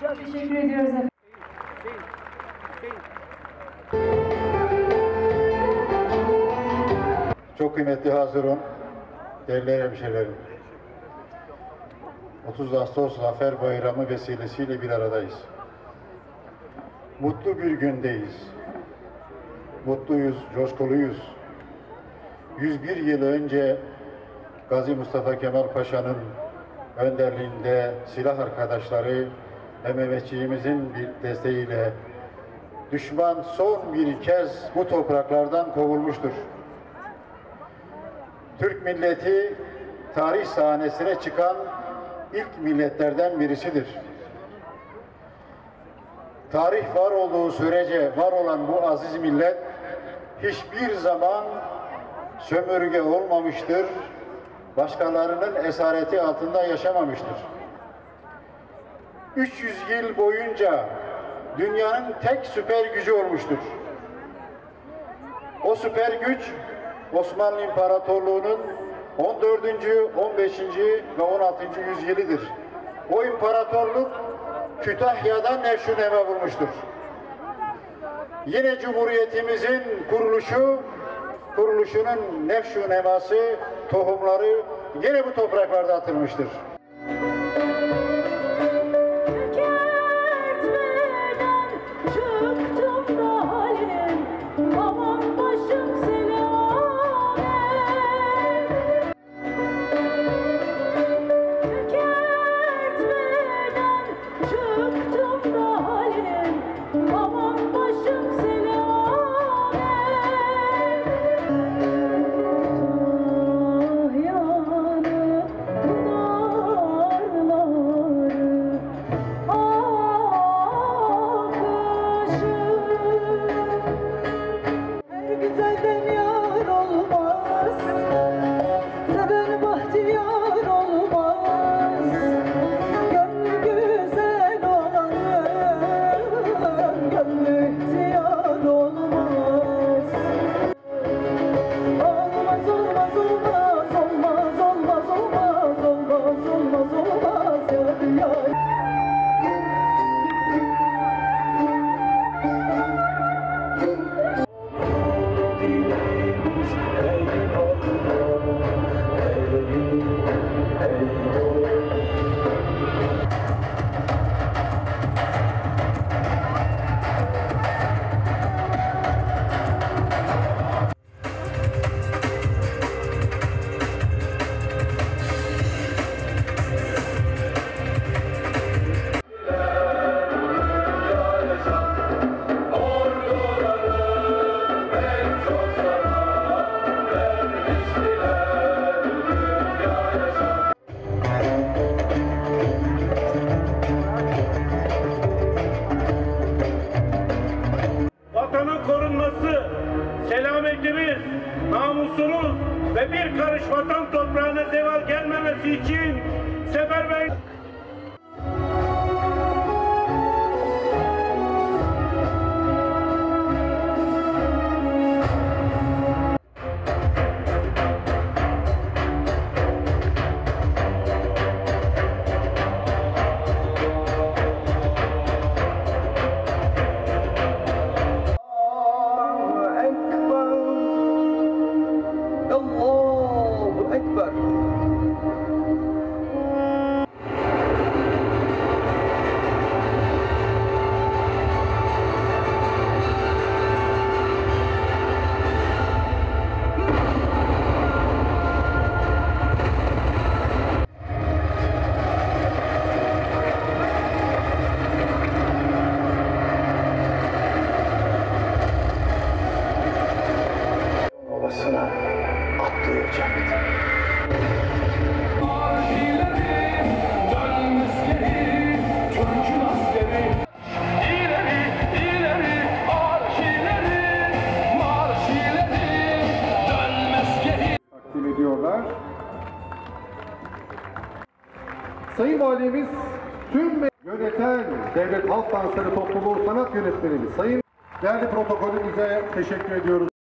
Çok teşekkür ediyoruz. Çok kıymetli hazırım, değerli hemşehrilerim. 30 Ağustos Zafer Bayramı vesilesiyle bir aradayız. Mutlu bir gündeyiz. Mutluyuz, coşkuluyuz. 101 yıl önce Gazi Mustafa Kemal Paşa'nın önderliğinde silah arkadaşları Mehmetçiğimizin bir desteğiyle düşman son bir kez bu topraklardan kovulmuştur. Türk milleti tarih sahnesine çıkan ilk milletlerden birisidir. Tarih var olduğu sürece var olan bu aziz millet hiçbir zaman sömürge olmamıştır, başkalarının esareti altında yaşamamıştır. 300 yıl boyunca dünyanın tek süper gücü olmuştur. O süper güç Osmanlı İmparatorluğu'nun 14. 15. ve 16. yüzyılıdır. O imparatorluk Kütahya'dan nevşunema bulmuştur. Yine Cumhuriyetimizin kuruluşu, kuruluşunun nefşuneması, tohumları yine bu topraklarda atılmıştır. Namusumuz ve bir karış vatan toprağına zeval gelmemesi için seferber 我。Sayın Valimiz tüm yöneten Devlet Halk Dansları Topluluğu Sanat Yönetmenimiz Sayın değerli protokolümüze teşekkür ediyoruz.